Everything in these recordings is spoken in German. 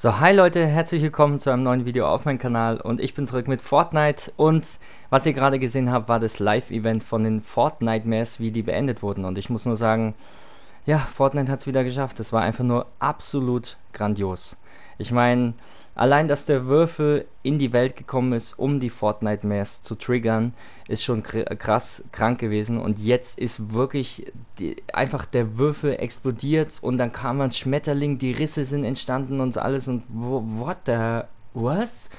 So, hi Leute, herzlich willkommen zu einem neuen Video auf meinem Kanal und ich bin zurück mit Fortnite und was ihr gerade gesehen habt, war das Live-Event von den Fortnite-Mares, wie die beendet wurden und ich muss nur sagen, ja, Fortnite hat es wieder geschafft, es war einfach nur absolut grandios. Ich meine, Allein, dass der Würfel in die Welt gekommen ist, um die Fortnite-Mares zu triggern, ist schon krass krank gewesen. Und jetzt ist wirklich die, einfach der Würfel explodiert und dann kam ein Schmetterling, die Risse sind entstanden und alles und wo, what the, was?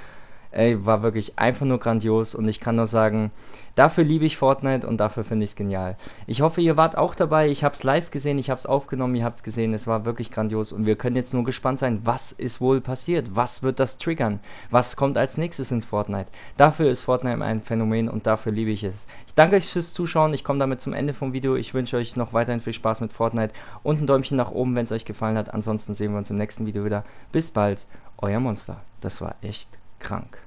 Ey, war wirklich einfach nur grandios und ich kann nur sagen, dafür liebe ich Fortnite und dafür finde ich es genial. Ich hoffe, ihr wart auch dabei. Ich habe es live gesehen, ich habe es aufgenommen, ihr habt es gesehen. Es war wirklich grandios und wir können jetzt nur gespannt sein, was ist wohl passiert? Was wird das triggern? Was kommt als nächstes in Fortnite? Dafür ist Fortnite ein Phänomen und dafür liebe ich es. Ich danke euch fürs Zuschauen. Ich komme damit zum Ende vom Video. Ich wünsche euch noch weiterhin viel Spaß mit Fortnite und ein Däumchen nach oben, wenn es euch gefallen hat. Ansonsten sehen wir uns im nächsten Video wieder. Bis bald, euer Monster. Das war echt krank.